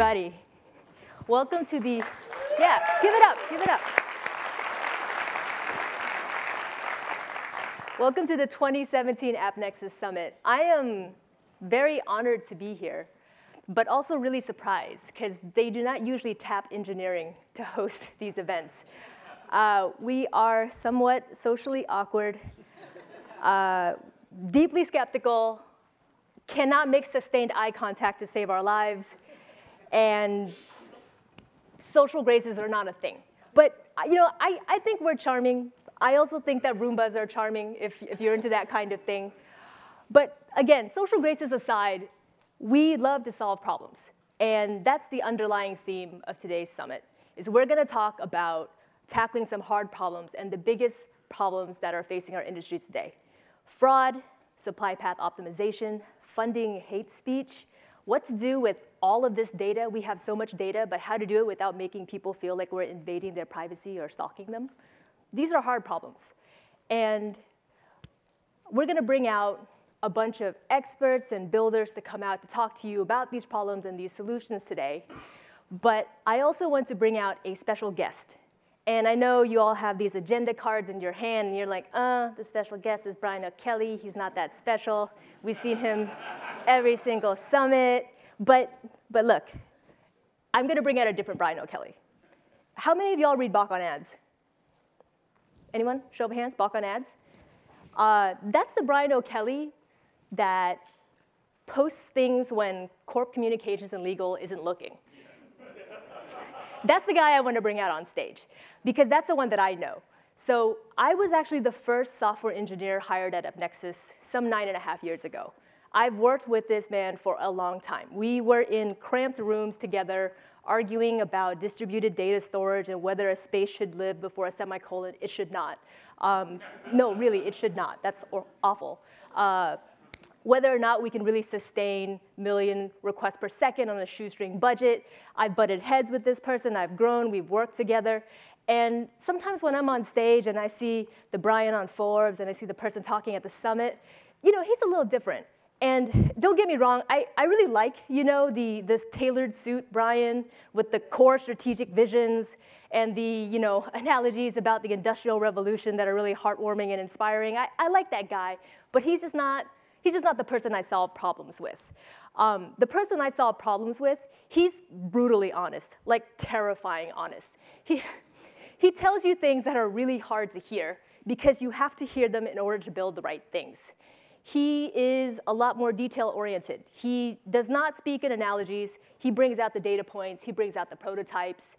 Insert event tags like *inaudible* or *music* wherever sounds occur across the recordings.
everybody. Welcome to the, yeah, give it up, give it up. Welcome to the 2017 AppNexus Summit. I am very honored to be here, but also really surprised because they do not usually tap engineering to host *laughs* these events. Uh, we are somewhat socially awkward, uh, deeply skeptical, cannot make sustained eye contact to save our lives, and social graces are not a thing. But you know, I, I think we're charming. I also think that Roombas are charming if, if you're into that kind of thing. But again, social graces aside, we love to solve problems. And that's the underlying theme of today's summit, is we're gonna talk about tackling some hard problems and the biggest problems that are facing our industry today. Fraud, supply path optimization, funding hate speech, what to do with all of this data. We have so much data, but how to do it without making people feel like we're invading their privacy or stalking them. These are hard problems. And we're gonna bring out a bunch of experts and builders to come out to talk to you about these problems and these solutions today. But I also want to bring out a special guest. And I know you all have these agenda cards in your hand, and you're like, uh, the special guest is Brian O'Kelley. He's not that special. We've seen him every single summit. But, but look, I'm going to bring out a different Brian O'Kelley. How many of y'all read Bok on Ads? Anyone? Show of hands, Bok on Ads. Uh, that's the Brian O'Kelley that posts things when corp communications and legal isn't looking. That's the guy I want to bring out on stage because that's the one that I know. So I was actually the first software engineer hired at AppNexus some nine and a half years ago. I've worked with this man for a long time. We were in cramped rooms together arguing about distributed data storage and whether a space should live before a semicolon. It should not. Um, no, really, it should not. That's awful. Uh, whether or not we can really sustain million requests per second on a shoestring budget. I've butted heads with this person, I've grown, we've worked together. And sometimes when I'm on stage and I see the Brian on Forbes and I see the person talking at the summit, you know, he's a little different. And don't get me wrong, I, I really like, you know, the, this tailored suit Brian with the core strategic visions and the, you know, *laughs* analogies about the Industrial Revolution that are really heartwarming and inspiring. I, I like that guy, but he's just not He's just not the person I solve problems with. Um, the person I solve problems with, he's brutally honest, like terrifying honest. He, *laughs* he tells you things that are really hard to hear because you have to hear them in order to build the right things. He is a lot more detail oriented. He does not speak in analogies. He brings out the data points. He brings out the prototypes.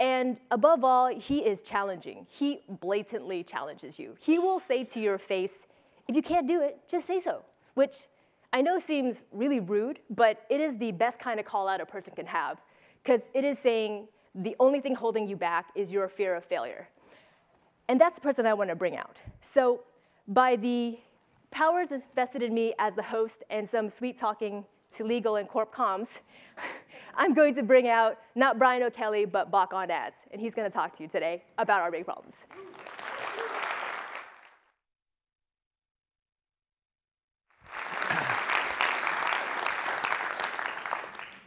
And above all, he is challenging. He blatantly challenges you. He will say to your face, if you can't do it, just say so which I know seems really rude, but it is the best kind of call out a person can have, because it is saying the only thing holding you back is your fear of failure. And that's the person I want to bring out. So by the powers invested in me as the host and some sweet talking to legal and corp comms, *laughs* I'm going to bring out not Brian O'Kelley, but Bok on Ads. And he's going to talk to you today about our big problems. *coughs*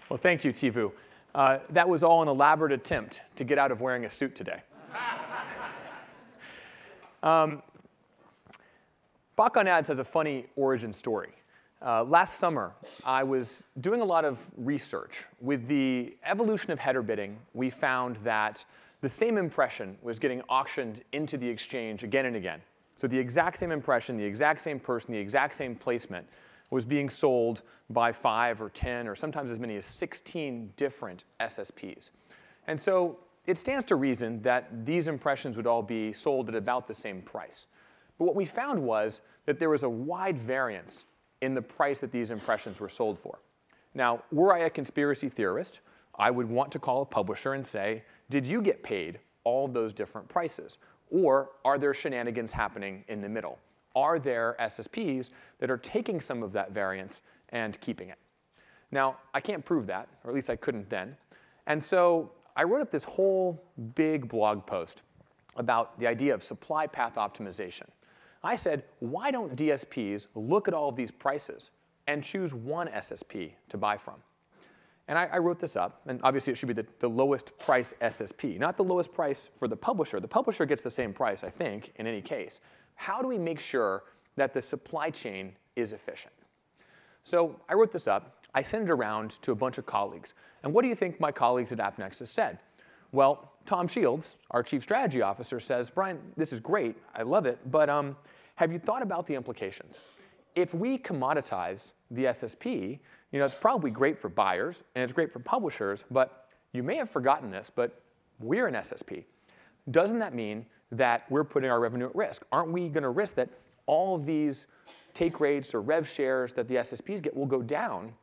Well, thank you, Tivu. Uh, that was all an elaborate attempt to get out of wearing a suit today. *laughs* um, Bok on Ads has a funny origin story. Uh, last summer, I was doing a lot of research. With the evolution of header bidding, we found that the same impression was getting auctioned into the exchange again and again. So the exact same impression, the exact same person, the exact same placement was being sold by five or 10 or sometimes as many as 16 different SSPs. And so it stands to reason that these impressions would all be sold at about the same price. But what we found was that there was a wide variance in the price that these impressions were sold for. Now, were I a conspiracy theorist, I would want to call a publisher and say, did you get paid all those different prices? Or are there shenanigans happening in the middle? are there SSPs that are taking some of that variance and keeping it? Now, I can't prove that, or at least I couldn't then. And so I wrote up this whole big blog post about the idea of supply path optimization. I said, why don't DSPs look at all of these prices and choose one SSP to buy from? And I, I, wrote this up, and obviously it should be the, the lowest price SSP, not the lowest price for the publisher. The publisher gets the same price, I think, in any case. How do we make sure that the supply chain is efficient? So I wrote this up. I sent it around to a bunch of colleagues. And what do you think my colleagues at AppNexus said? Well, Tom Shields, our chief strategy officer, says, Brian, this is great. I love it. But um, have you thought about the implications? If we commoditize the SSP, you know, it's probably great for buyers and it's great for publishers, but you may have forgotten this, but we're an SSP. Doesn't that mean that we're putting our revenue at risk? Aren't we going to risk that all of these take rates or rev shares that the SSPs get will go down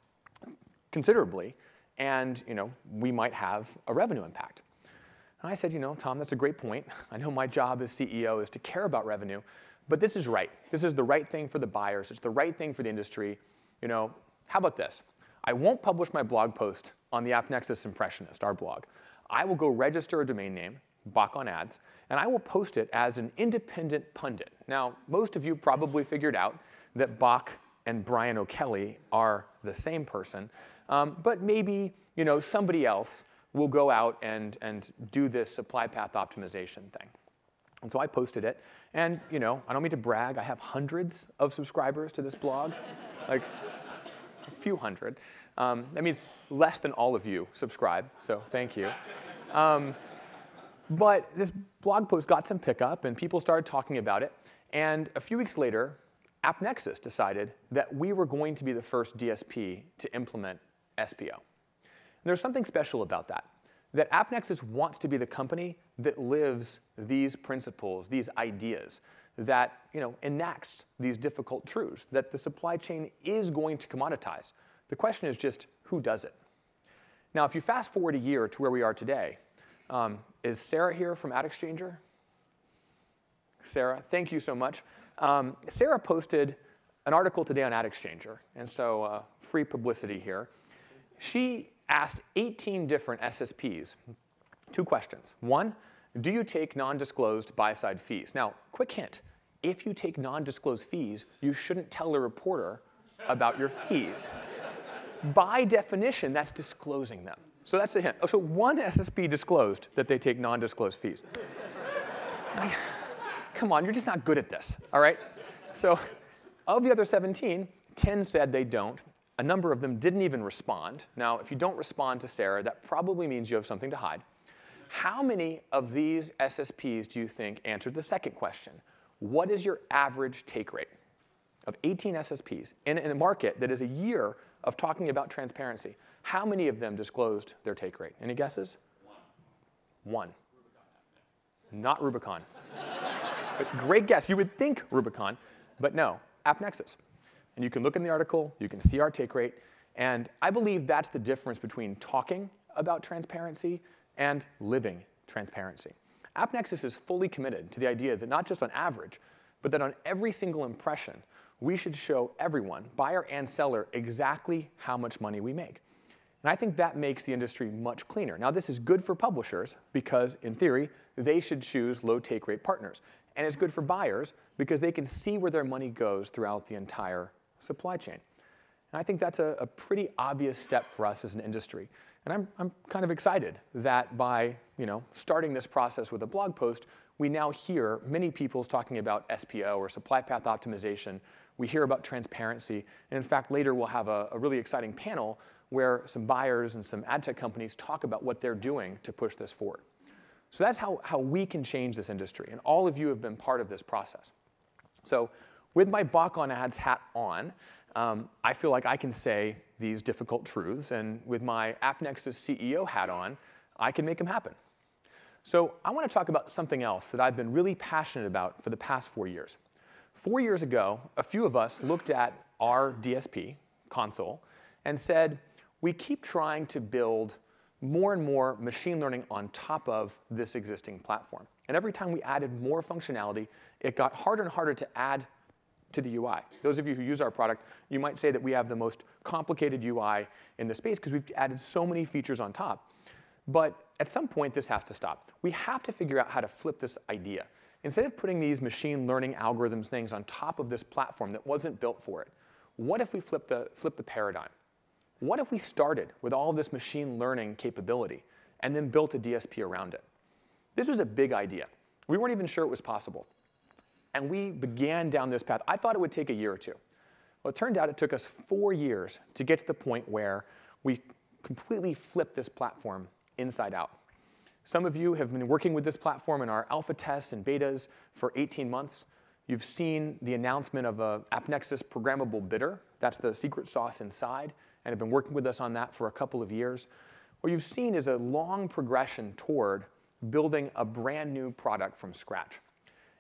considerably, and you know, we might have a revenue impact? And I said, you know, Tom, that's a great point. *laughs* I know my job as CEO is to care about revenue, but this is right. This is the right thing for the buyers. It's the right thing for the industry. You know, how about this? I won't publish my blog post on the AppNexus Impressionist, our blog. I will go register a domain name, Bok on Ads, and I will post it as an independent pundit. Now, most of you probably figured out that Bok and Brian O'Kelley are the same person, um, but maybe you know somebody else will go out and, and do this supply path optimization thing. And so I posted it, and you know, I don't mean to brag, I have hundreds of subscribers to this blog, *laughs* like a few hundred. Um, that means less than all of you subscribe, so thank you. Um, but this blog post got some pickup, and people started talking about it. And a few weeks later, AppNexus decided that we were going to be the first DSP to implement SPO. There's something special about that that AppNexus wants to be the company that lives these principles, these ideas, that you know, enacts these difficult truths, that the supply chain is going to commoditize. The question is just who does it? Now, if you fast forward a year to where we are today, um, is Sarah here from AdExchanger? Sarah, thank you so much. Um, Sarah posted an article today on AdExchanger, and so uh, free publicity here. She asked 18 different SSPs two questions. One, do you take non-disclosed buy-side fees? Now, quick hint, if you take non-disclosed fees, you shouldn't tell a reporter about your fees. By definition, that's disclosing them. So that's a hint. Oh, so one SSP disclosed that they take non-disclosed fees. Come on, you're just not good at this, all right? So of the other 17, 10 said they don't, a number of them didn't even respond. Now, if you don't respond to Sarah, that probably means you have something to hide. How many of these SSPs do you think answered the second question? What is your average take rate of 18 SSPs in, in a market that is a year of talking about transparency? How many of them disclosed their take rate? Any guesses? One. Not Rubicon. *laughs* great guess. You would think Rubicon, but no, AppNexus. And you can look in the article, you can see our take rate, and I believe that's the difference between talking about transparency and living transparency. AppNexus is fully committed to the idea that not just on average, but that on every single impression, we should show everyone, buyer and seller, exactly how much money we make. And I think that makes the industry much cleaner. Now, this is good for publishers because, in theory, they should choose low take rate partners. And it's good for buyers because they can see where their money goes throughout the entire supply chain. And I think that's a, a pretty obvious step for us as an industry. And I'm, I'm kind of excited that by you know, starting this process with a blog post, we now hear many people talking about SPO or supply path optimization. We hear about transparency. And in fact, later we'll have a, a really exciting panel where some buyers and some ad tech companies talk about what they're doing to push this forward. So that's how, how we can change this industry. And all of you have been part of this process. So with my Bok on Ads hat on, um, I feel like I can say these difficult truths. And with my AppNexus CEO hat on, I can make them happen. So I want to talk about something else that I've been really passionate about for the past four years. Four years ago, a few of us looked at our DSP, console, and said, we keep trying to build more and more machine learning on top of this existing platform. And every time we added more functionality, it got harder and harder to add to the UI. Those of you who use our product, you might say that we have the most complicated UI in the space because we've added so many features on top. But at some point, this has to stop. We have to figure out how to flip this idea. Instead of putting these machine learning algorithms things on top of this platform that wasn't built for it, what if we flip the, flip the paradigm? what if we started with all this machine learning capability and then built a DSP around it? This was a big idea. We weren't even sure it was possible. And we began down this path. I thought it would take a year or two. Well, it turned out it took us four years to get to the point where we completely flipped this platform inside out. Some of you have been working with this platform in our alpha tests and betas for 18 months. You've seen the announcement of a AppNexus programmable bidder. That's the secret sauce inside, and have been working with us on that for a couple of years. What you've seen is a long progression toward building a brand new product from scratch.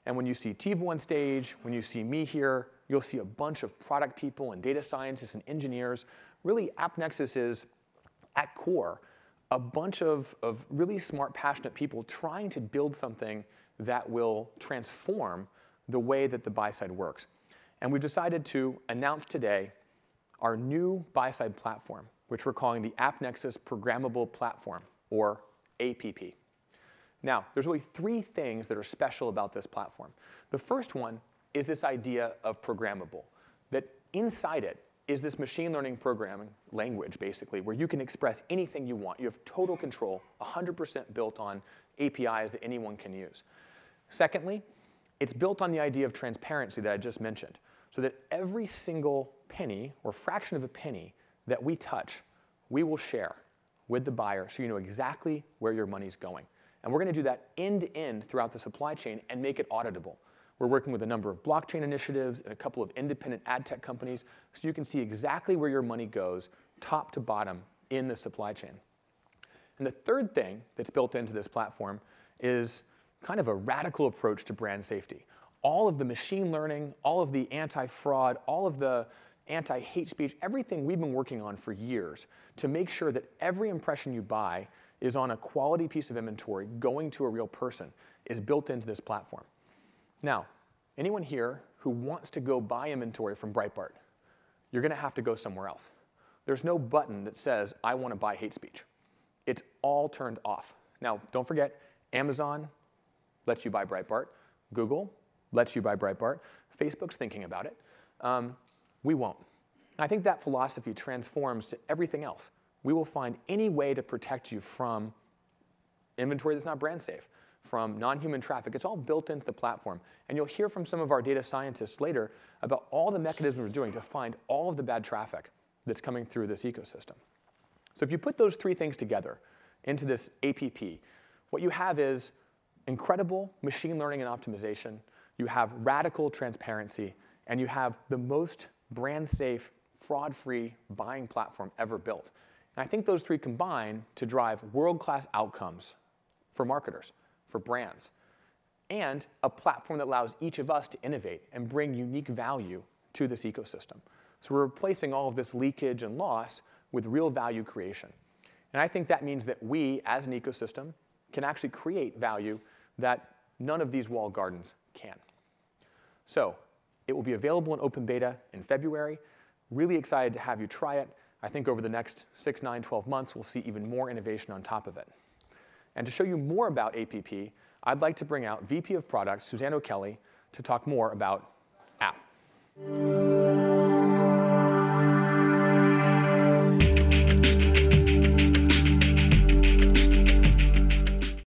And when you see Tiva on stage, when you see me here, you'll see a bunch of product people and data scientists and engineers. Really, AppNexus is, at core, a bunch of, of really smart, passionate people trying to build something that will transform the way that the buy side works. And we've decided to announce today our new buy side platform, which we're calling the AppNexus Programmable Platform, or APP. Now, there's really three things that are special about this platform. The first one is this idea of programmable, that inside it is this machine learning programming language, basically, where you can express anything you want. You have total control, 100% built on APIs that anyone can use. Secondly, it's built on the idea of transparency that I just mentioned, so that every single penny or fraction of a penny that we touch, we will share with the buyer so you know exactly where your money's going. And we're going to do that end to end throughout the supply chain and make it auditable. We're working with a number of blockchain initiatives and a couple of independent ad tech companies so you can see exactly where your money goes, top to bottom, in the supply chain. And the third thing that's built into this platform is kind of a radical approach to brand safety. All of the machine learning, all of the anti fraud, all of the anti hate speech, everything we've been working on for years to make sure that every impression you buy is on a quality piece of inventory going to a real person is built into this platform. Now, anyone here who wants to go buy inventory from Breitbart, you're going to have to go somewhere else. There's no button that says, I want to buy hate speech. It's all turned off. Now, don't forget, Amazon lets you buy Breitbart. Google lets you buy Breitbart. Facebook's thinking about it. Um, we won't. I think that philosophy transforms to everything else we will find any way to protect you from inventory that's not brand safe, from non-human traffic. It's all built into the platform. And you'll hear from some of our data scientists later about all the mechanisms we're doing to find all of the bad traffic that's coming through this ecosystem. So if you put those three things together into this APP, what you have is incredible machine learning and optimization, you have radical transparency, and you have the most brand safe, fraud free buying platform ever built. And I think those three combine to drive world-class outcomes for marketers, for brands, and a platform that allows each of us to innovate and bring unique value to this ecosystem. So we're replacing all of this leakage and loss with real value creation. And I think that means that we, as an ecosystem, can actually create value that none of these walled gardens can. So it will be available in open beta in February. Really excited to have you try it. I think over the next 6, 9, 12 months, we'll see even more innovation on top of it. And to show you more about APP, I'd like to bring out VP of Product, Suzanne O'Kelly, to talk more about app.